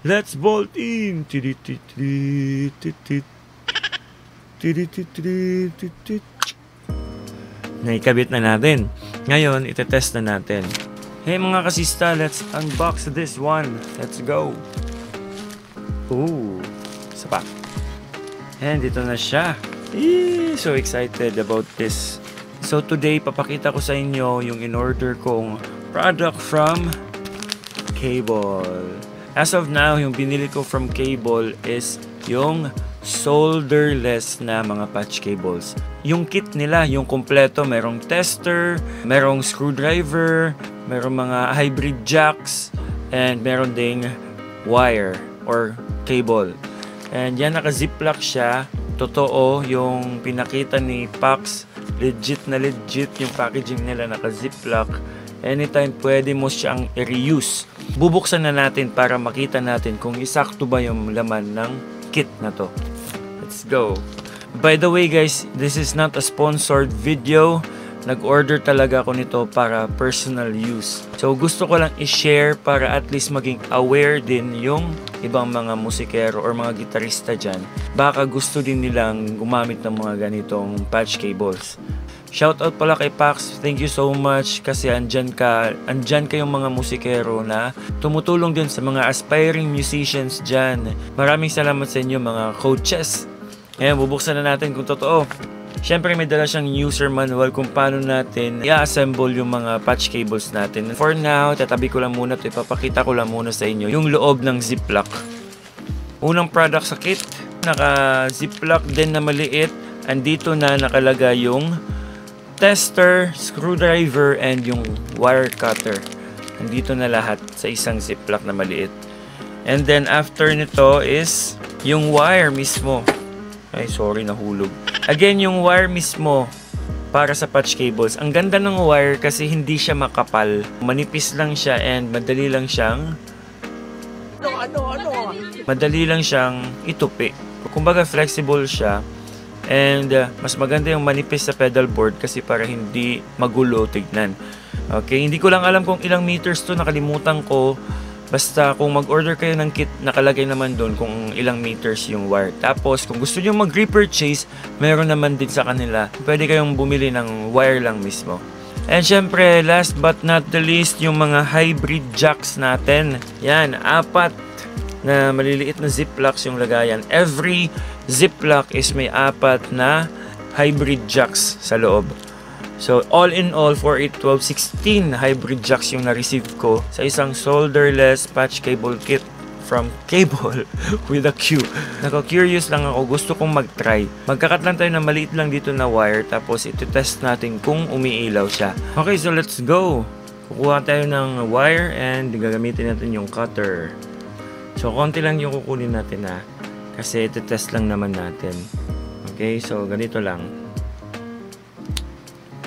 Let's bolt in! Naikabit na natin. Ngayon, itetest na natin. Hey mga kasista, let's unbox this one. Let's go. Ooh, isa pa. And dito na siya. Eee, so excited about this. So today, papakita ko sa inyo yung in-order kong product from Cable. As of now, yung binili ko from Cable is yung solderless na mga patch cables. Yung kit nila, yung kompleto, merong tester, merong screwdriver, merong mga hybrid jacks, and meron ding wire or cable. And yan, naka-ziplock siya. Totoo, yung pinakita ni Pax, legit na legit yung packaging nila, naka-ziplock. Anytime pwede mo siyang i-reuse. Bubuksan na natin para makita natin kung isakto ba yung laman ng kit na to. Let's go. By the way guys, this is not a sponsored video. Nag-order talaga ako nito para personal use. So gusto ko lang i-share para at least maging aware din yung ibang mga musikero or mga gitarista dyan. Baka gusto din nilang gumamit ng mga ganitong patch cables. Shoutout pala kay Pax, thank you so much kasi andyan ka, andyan kayong mga musikero na tumutulong din sa mga aspiring musicians dyan. Maraming salamat sa inyo mga coaches. Ngayon, bubuksan na natin kung totoo. Siyempre may dala siyang user manual kung paano natin i-assemble yung mga patch cables natin. For now, tatabi ko lang muna ito, ipapakita ko lang muna sa inyo yung loob ng ziplock. Unang product sa kit, naka-ziplock din na maliit. Andito na nakalagay yung tester, screwdriver, and yung wire cutter. Nandito na lahat sa isang ziplock na maliit. And then after nito is yung wire mismo. Ay, sorry, nahulog. Again, yung wire mismo para sa patch cables. Ang ganda ng wire kasi hindi siya makapal. Manipis lang siya and madali lang siyang Ano, ano, ano? madali lang siyang itupi. Kumbaga flexible siya and uh, mas maganda yung manipis sa pedal board kasi para hindi magulo tignan. Okay, hindi ko lang alam kung ilang meters to, nakalimutan ko. Basta kung mag-order kayo ng kit, nakalagay naman doon kung ilang meters yung wire. Tapos kung gusto niyo mag-repurchase, meron naman din sa kanila. Pwede kayong bumili ng wire lang mismo. And syempre, last but not the least, yung mga hybrid jacks natin. Yan, apat na maliliit na ziplocks yung lagayan. Every ziplock is may apat na hybrid jacks sa loob. So, all in all, 4, 8, 12, 16 hybrid jacks yung na-receive ko sa isang solderless patch cable kit from Cable with a Q. Nako-curious lang ako, gusto kong mag-try. Magkakat lang tayo ng maliit lang dito na wire, tapos ito-test natin kung umiilaw siya. Okay, so let's go! Kukuha tayo ng wire and gagamitin natin yung cutter. So, konti lang yung kukunin natin ha. Kasi ito-test lang naman natin. Okay, so ganito lang.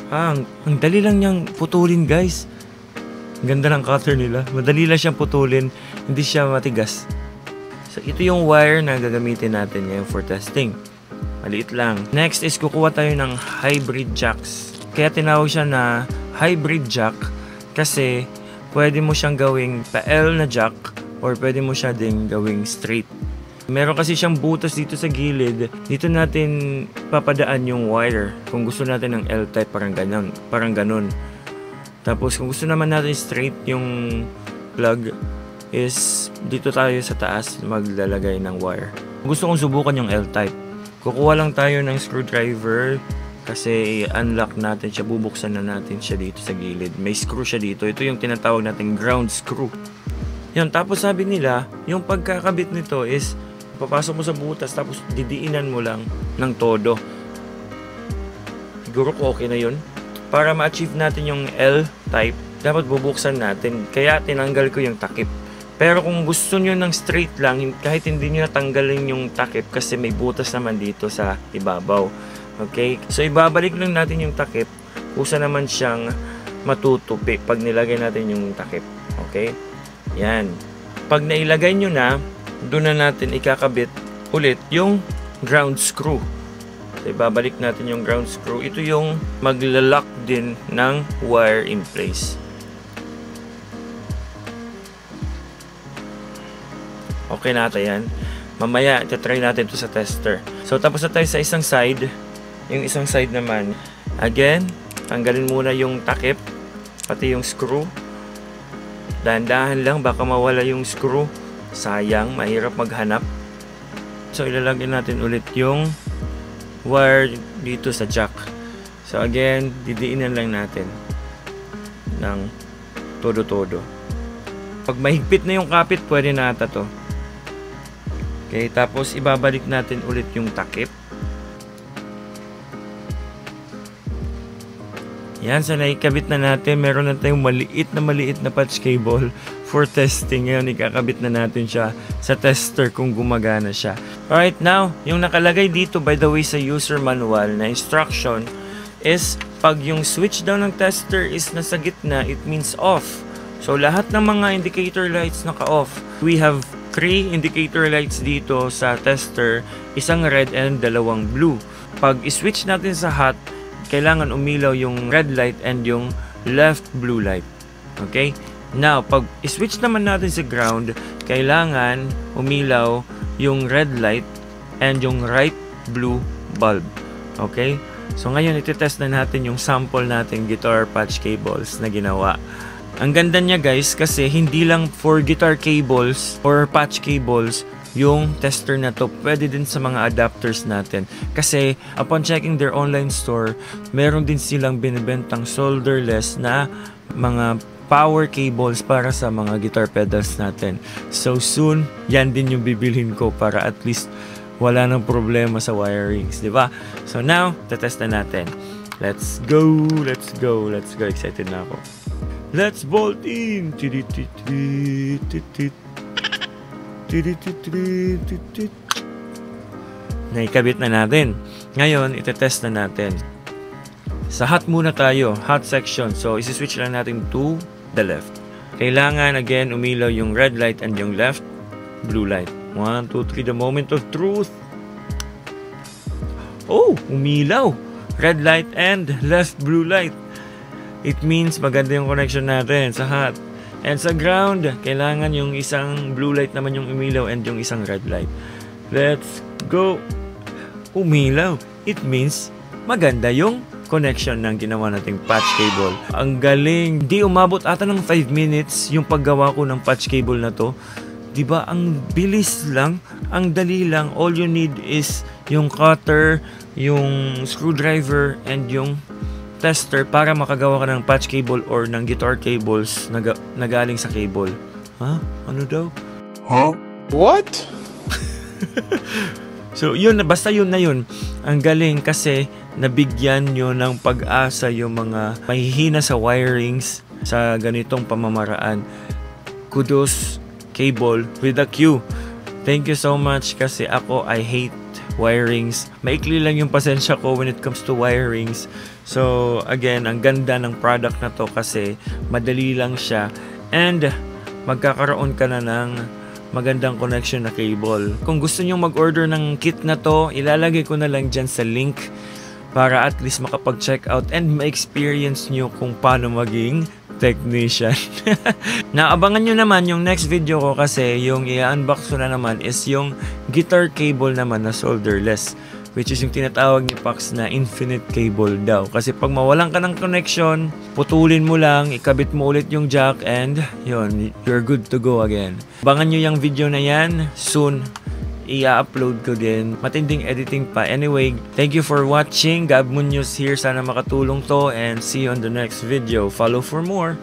Ah, ang, ang dali lang niyang putulin guys. Ang ganda ng cutter nila. Madali lang siyang putulin. Hindi siya matigas. So, ito yung wire na gagamitin natin ngayon for testing. Maliit lang. Next is kukuha tayo ng hybrid jacks. Kaya tinawag siya na hybrid jack kasi pwede mo siyang gawing pa-L na jack or pwede mo siya ding gawing straight. Meron kasi siyang butas dito sa gilid. Dito natin papadaan yung wire. Kung gusto natin ng L-type, parang ganun. Parang ganun. Tapos kung gusto naman natin straight yung plug, is dito tayo sa taas maglalagay ng wire. Gusto kong subukan yung L-type. Kukuha lang tayo ng screwdriver kasi unlock natin siya, bubuksan na natin siya dito sa gilid. May screw siya dito. Ito yung tinatawag natin ground screw. Yan, tapos sabi nila, yung pagkakabit nito is papasok mo sa butas tapos didiinan mo lang ng todo. Siguro okay na yun. Para ma-achieve natin yung L-type, dapat bubuksan natin. Kaya tinanggal ko yung takip. Pero kung gusto nyo ng straight lang, kahit hindi nyo natanggalin yung takip kasi may butas naman dito sa ibabaw. Okay? So ibabalik lang natin yung takip. Kusa naman siyang matutupi pag nilagay natin yung takip. Okay? Yan. Pag nailagay nyo na, doon na natin ikakabit ulit yung ground screw. So, ibabalik natin yung ground screw. Ito yung maglalak din ng wire in place. Okay na ata yan. Mamaya, try natin to sa tester. So, tapos na tayo sa isang side. Yung isang side naman. Again, tanggalin muna yung takip. Pati yung screw. Dahan-dahan lang, baka mawala yung screw. Sayang, mahirap maghanap. So, ilalagay natin ulit yung wire dito sa jack. So, again, didiinan lang natin ng todo-todo. Pag mahigpit na yung kapit, pwede na ata to. Okay, tapos ibabalik natin ulit yung takip. Yan, so naikabit na natin. Meron na tayong maliit na maliit na patch cable for testing. Ngayon, ikakabit na natin siya sa tester kung gumagana siya. Alright, now, yung nakalagay dito, by the way, sa user manual na instruction is pag yung switch down ng tester is nasa gitna, it means off. So, lahat ng mga indicator lights naka-off. We have three indicator lights dito sa tester, isang red and dalawang blue. Pag i-switch natin sa hot, kailangan umilaw yung red light and yung left blue light. Okay? Now, pag i-switch naman natin sa ground, kailangan umilaw yung red light and yung right blue bulb. Okay? So ngayon, iti-test na natin yung sample nating guitar patch cables na ginawa. Ang ganda niya guys kasi hindi lang for guitar cables or patch cables yung tester na to. Pwede din sa mga adapters natin. Kasi upon checking their online store, meron din silang binibentang solderless na mga power cables para sa mga guitar pedals natin. So soon, yan din yung bibilhin ko para at least wala nang problema sa wirings, di ba? So now, tetest na natin. Let's go, let's go, let's go. Excited na ako. Let's bolt in! Naikabit na natin. Ngayon, itetest na natin. Sa hot muna tayo, hot section. So, isi-switch lang natin to the left. Kailangan, again, umilaw yung red light and yung left blue light. 1, 2, 3, the moment of truth. Oh, umilaw. Red light and left blue light. It means maganda yung connection natin sa hot. And sa ground, kailangan yung isang blue light naman yung umilaw and yung isang red light. Let's go. Umilaw. It means maganda yung connection ng ginawa nating patch cable. Ang galing. Di umabot ata ng 5 minutes yung paggawa ko ng patch cable na to. 'Di ba? Ang bilis lang, ang dali lang. All you need is yung cutter, yung screwdriver and yung tester para makagawa ka ng patch cable or ng guitar cables na, na galing sa cable. Ha? Ano daw? Huh? What? So, yun, basta yun na yun. Ang galing kasi nabigyan nyo ng pag-asa yung mga mahihina sa wirings sa ganitong pamamaraan. Kudos, cable with a Q. Thank you so much kasi ako, I hate wirings. Maikli lang yung pasensya ko when it comes to wirings. So, again, ang ganda ng product na to kasi madali lang siya and magkakaroon ka na ng magandang connection na cable. Kung gusto nyo mag-order ng kit na to, ilalagay ko na lang dyan sa link para at least makapag-check out and ma-experience nyo kung paano maging technician. Naabangan nyo naman yung next video ko kasi yung i-unbox ko na naman is yung guitar cable naman na solderless which is yung tinatawag ni Pax na infinite cable daw. Kasi pag mawalan ka ng connection, putulin mo lang, ikabit mo ulit yung jack and yun, you're good to go again. Abangan nyo yung video na yan soon i-upload ko din. Matinding editing pa. Anyway, thank you for watching. Gab Munoz here. Sana makatulong to and see you on the next video. Follow for more.